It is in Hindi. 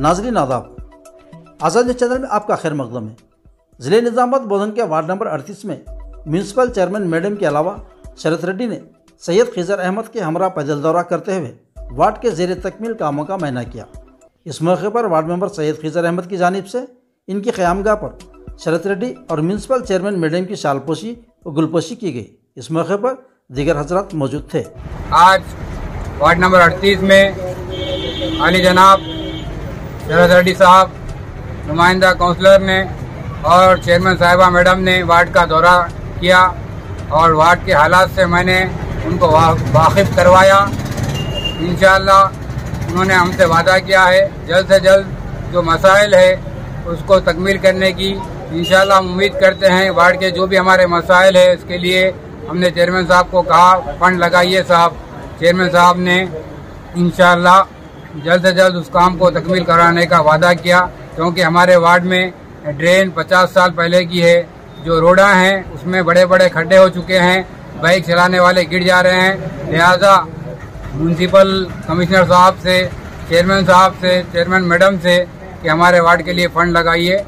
नाजरीन आदाब, आज़ाद चैनल में आपका खैर मकदम है। ज़िले निज़ामत बोधन के वार्ड नंबर अड़तीस में म्यूनसिपल चेयरमैन मैडम के अलावा शरत रेड्डी ने सैयद खिजर अहमद के हमरा पैदल दौरा करते हुए वार्ड के जेर तकमील कामों का मायना किया। इस मौके पर वार्ड मेंबर सैयद खिजर अहमद की जानब से इनकी क़्यामगाह पर शरत रेड्डी और म्यूनसिपल चेयरमैन मैडम की शालपोशी और गुलपोशी की गई। इस मौके पर दीगर हज़रत मौजूद थे। आज वार्ड नंबर अड़तीस में अली जनाब शरद रेड्डी साहब, नुमाइंदा काउंसलर ने और चेयरमैन साहिबा मैडम ने वार्ड का दौरा किया और वार्ड के हालात से मैंने उनको वाकिफ करवाया। इन उन्होंने हमसे वादा किया है, जल्द से जल्द जो मसाइल है उसको तकमील करने की। इन हम उम्मीद करते हैं वार्ड के जो भी हमारे मसाइल है इसके लिए हमने चेयरमैन साहब को कहा, फंड लगाइए साहब। चेयरमैन साहब ने इन जल्द से जल्द उस काम को तकमील कराने का वादा किया, क्योंकि हमारे वार्ड में ड्रेन 50 साल पहले की है। जो रोडा हैं, उसमें बड़े बड़े खड्डे हो चुके हैं, बाइक चलाने वाले गिर जा रहे हैं। लिहाजा म्यूनसिपल कमिश्नर साहब से चेयरमैन साहब से चेयरमैन मैडम से कि हमारे वार्ड के लिए फंड लगाइए।